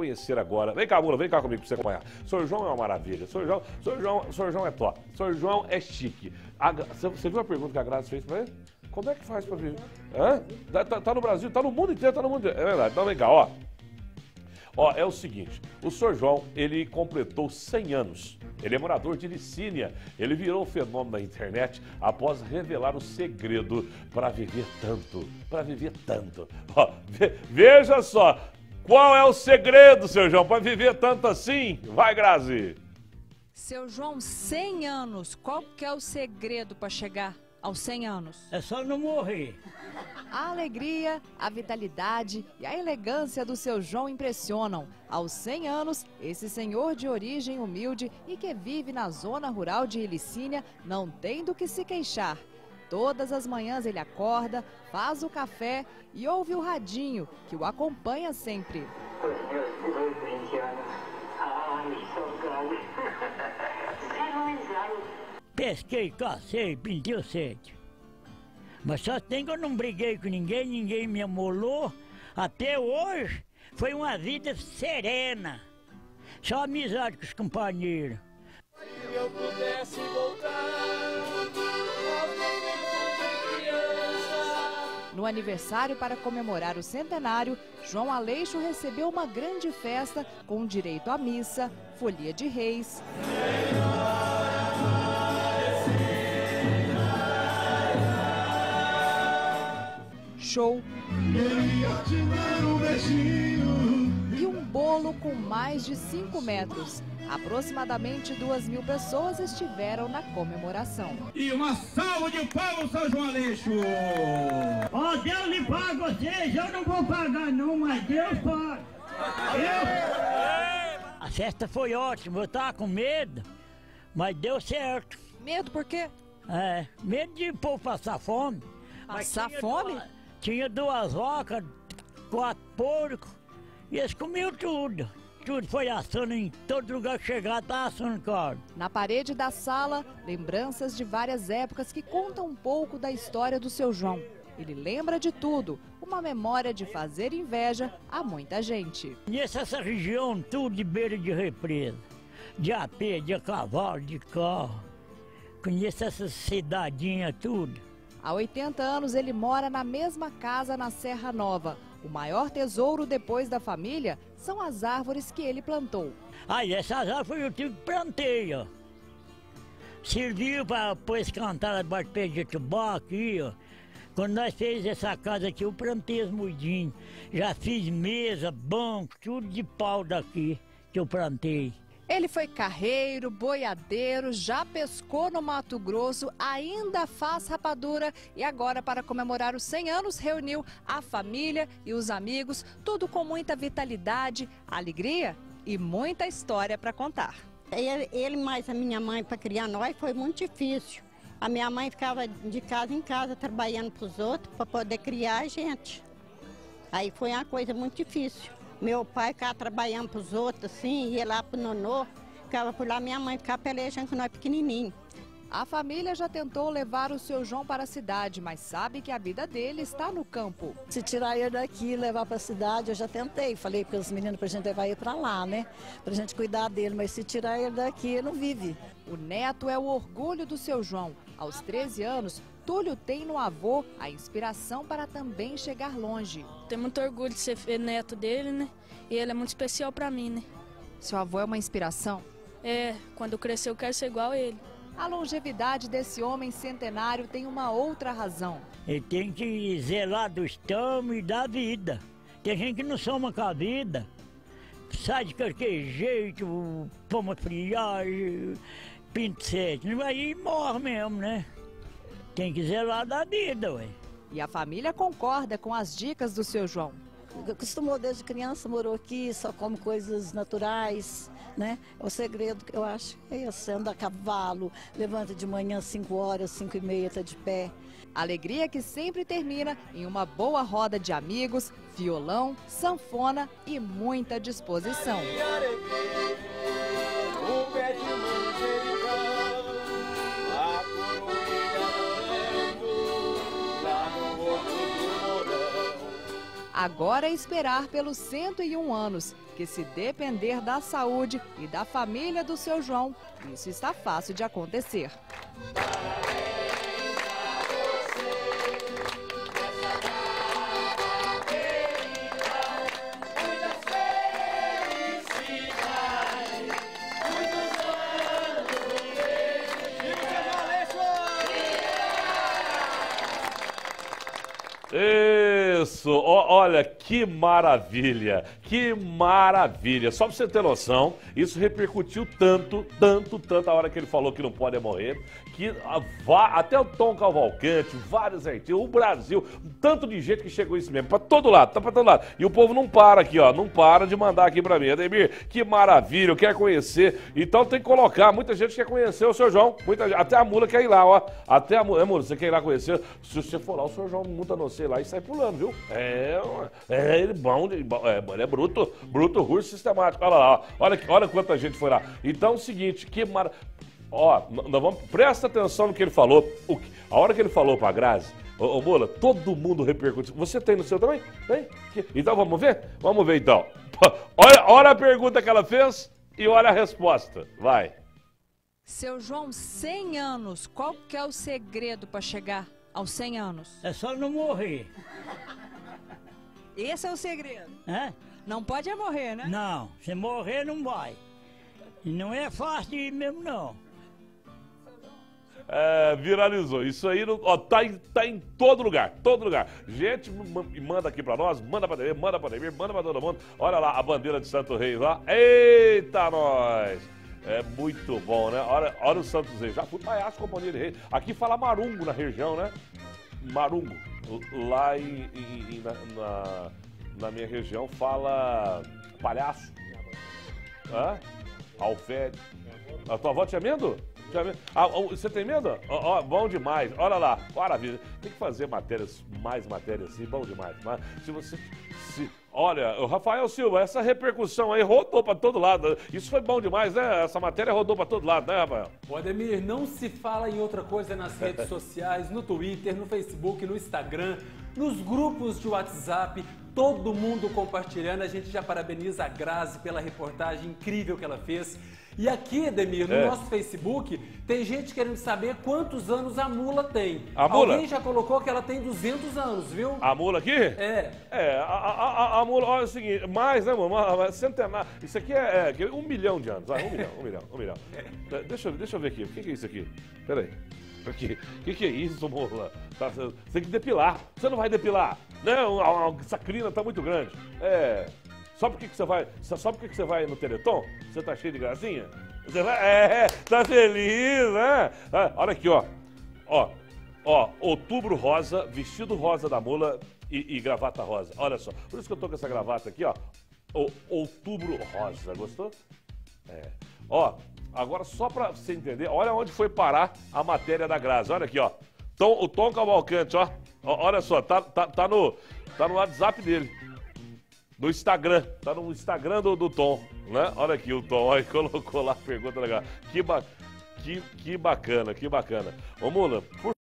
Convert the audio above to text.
conhecer agora. Vem cá, Mula, vem cá comigo pra você acompanhar. Sr. João é uma maravilha. Sr. João, Sr. João, Sr. João é top. Sr. João é chique. A, você viu a pergunta que a Graça fez pra ele? Como é que faz pra viver? Hã? Tá, tá, tá no Brasil, tá no mundo inteiro, tá no mundo inteiro. É verdade. Então vem cá, ó. Ó, é o seguinte, o Sr. João, ele completou 100 anos. Ele é morador de Licínia. Ele virou um fenômeno na internet após revelar o segredo para viver tanto. Para viver tanto. Ó, ve veja só, qual é o segredo, seu João, para viver tanto assim? Vai, Grazi. Seu João, 100 anos, qual que é o segredo para chegar aos 100 anos? É só não morrer. A alegria, a vitalidade e a elegância do seu João impressionam. Aos 100 anos, esse senhor de origem humilde e que vive na zona rural de Ilicínia não tem do que se queixar. Todas as manhãs ele acorda, faz o café e ouve o radinho, que o acompanha sempre. Pesquei, cacei, pintei o sede. Mas só tem que eu não briguei com ninguém, ninguém me amolou. Até hoje foi uma vida serena. Só amizade com os companheiros. Se eu pudesse No aniversário para comemorar o centenário, João Aleixo recebeu uma grande festa com direito à missa, folia de reis. Show. E um bolo com mais de 5 metros. Aproximadamente duas mil pessoas estiveram na comemoração. E uma salva de palmas, São João Aleixo! Ó, Deus lhe paga vocês, eu não vou pagar não, mas Deus paga. Eu... A festa foi ótima, eu tava com medo, mas deu certo. Medo por quê? É, medo de o povo passar fome. Passar tinha fome? Duas, tinha duas vacas, quatro porcos, e eles comiam tudo. Tudo foi assando em todo lugar que chegar, tá assando carne. Na parede da sala, lembranças de várias épocas que contam um pouco da história do seu João. Ele lembra de tudo, uma memória de fazer inveja a muita gente. Conheço essa região tudo de beira de represa, de a pé, de cavalo, de carro. Conheço essa cidadinha tudo. Há 80 anos ele mora na mesma casa na Serra Nova. O maior tesouro depois da família são as árvores que ele plantou. Aí essas árvores eu tive que plantei, ó. Serviu para pôr cantar debaixo do pé de tubá aqui, ó. Quando nós fez essa casa aqui, eu plantei as mudinhas. Já fiz mesa, banco, tudo de pau daqui que eu plantei. Ele foi carreiro, boiadeiro, já pescou no Mato Grosso, ainda faz rapadura e agora, para comemorar os 100 anos, reuniu a família e os amigos, tudo com muita vitalidade, alegria e muita história para contar. Ele, ele mais a minha mãe para criar nós foi muito difícil. A minha mãe ficava de casa em casa trabalhando para os outros para poder criar a gente. Aí foi uma coisa muito difícil. Meu pai ficava trabalhando para os outros, assim, ia lá para o nonô, ficava por lá, minha mãe ficava pelejando com nós pequenininho. A família já tentou levar o seu João para a cidade, mas sabe que a vida dele está no campo. Se tirar ele daqui e levar para a cidade, eu já tentei. Falei para os meninos para a gente levar ele para lá, né? Para a gente cuidar dele, mas se tirar ele daqui, ele não vive. O neto é o orgulho do seu João. Aos 13 anos, Túlio tem no avô a inspiração para também chegar longe. Tenho muito orgulho de ser neto dele, né? E ele é muito especial para mim, né? Seu avô é uma inspiração? É, quando eu crescer eu quero ser igual a ele. A longevidade desse homem centenário tem uma outra razão. Ele tem que zelar do estômago e da vida. Tem gente que não soma com a vida. Sai de qualquer jeito, toma friagem, pinto sete. Aí morre mesmo, né? Tem que zelar da vida, ué. E a família concorda com as dicas do seu João. Acostumou desde criança, morou aqui, só come coisas naturais, né? O segredo, eu acho, é esse, anda a cavalo, levanta de manhã 5 horas, 5 e meia, tá de pé. Alegria que sempre termina em uma boa roda de amigos, violão, sanfona e muita disposição. Agora é esperar pelos 101 anos, que se depender da saúde e da família do seu João, isso está fácil de acontecer. Olha que maravilha, que maravilha. Só pra você ter noção, isso repercutiu tanto, tanto, tanto a hora que ele falou que não pode morrer, que até o Tom Cavalcante, vários artistas, o Brasil, tanto de gente que chegou isso mesmo, pra todo lado, tá pra todo lado. E o povo não para aqui, ó, não para de mandar aqui pra mim. Ademir, que maravilha, eu quero conhecer. Então tem que colocar, muita gente quer conhecer o seu João, muita, até a mula quer ir lá, ó. Até a mula, é, mula, você quer ir lá conhecer? Se você for lá, o seu João monta no sei lá e sai pulando, viu? É, é ele bom, de- bom, é, é bruto, bruto, russo, sistemático. Olha lá, olha, que- olha quanta gente foi lá. Então é o seguinte, que mara... Ó, nós vamos, presta atenção no que ele falou. O que- a hora que ele falou pra Grazi, ô, ô Mola, todo mundo repercutiu. Você tem no seu também? Tem? Então vamos ver? Vamos ver então. Olha, olha a pergunta que ela fez e olha a resposta. Vai. Seu João, 100 anos, qual que é o segredo para chegar aos 100 anos? É só não morrer. Esse é o segredo. Hã? Não pode é morrer, né? Não, se morrer não vai. E não é fácil de ir mesmo, não. É, viralizou. Isso aí não- ó, tá, em, tá em todo lugar, todo lugar. Gente ma- manda aqui pra nós, manda pra TV, manda pra TV, manda pra todo mundo. Olha lá a bandeira de Santo Reis lá. Eita, nós! É muito bom, né? Olha, olha o Santos Reis. Já fui palhaço Companhia de Reis. Aqui fala marungo na região, né? Marungo. Lá em, em- em- na, na, na minha região fala palhaço. Hã? Alfede. A tua avó tinha medo? Tinha medo? Ah, você tem medo? Ó, ó, bom demais. Olha lá, maravilha. Tem que fazer matérias, mais matérias assim, bom demais. Mas se você. Se, olha, o Rafael Silva, essa repercussão aí rodou pra todo lado. Isso foi bom demais, né? Essa matéria rodou pra todo lado, né, Rafael? O Ademir, não se fala em outra coisa nas redes sociais, no Twitter, no Facebook, no Instagram, nos grupos de WhatsApp, todo mundo compartilhando. A gente já parabeniza a Grazi pela reportagem incrível que ela fez. E aqui, Ademir, no É. nosso Facebook, tem gente querendo saber quantos anos a mula tem. A mula? Alguém já colocou que ela tem 200 anos, viu? A mula aqui? É. É, a, a, a, a mula, olha o seguinte, mais, né, mano? Centenário. Isso aqui é, é que um milhão de anos. Vai, um milhão, um milhão, um milhão. É, Deixa, eu- deixa eu ver aqui. O que, que é isso aqui? Peraí. O que, que é isso, mula? Tá, você tem que depilar. Você não vai depilar. Não, a- a- essa crina tá muito grande. É. Só porque que você vai. Só porque que você vai no Teleton? Você tá cheio de gracinha? Você vai. É, tá feliz, né? Ah, olha aqui, ó. Ó, ó, outubro rosa, vestido rosa da mula e, e gravata rosa. Olha só. Por isso que eu tô com essa gravata aqui, ó. O, outubro rosa, gostou? É. Ó, agora só pra você entender, olha onde foi parar a matéria da Grazi. Olha aqui, ó. Tom, o Tom Cavalcante, ó. Ó, Olha só, tá, tá, tá, no, tá no WhatsApp dele. No Instagram. Tá no Instagram do, do Tom, né? Olha aqui o Tom, aí colocou lá a pergunta legal. Que, ba que, que bacana, que bacana. Ô, Mula, por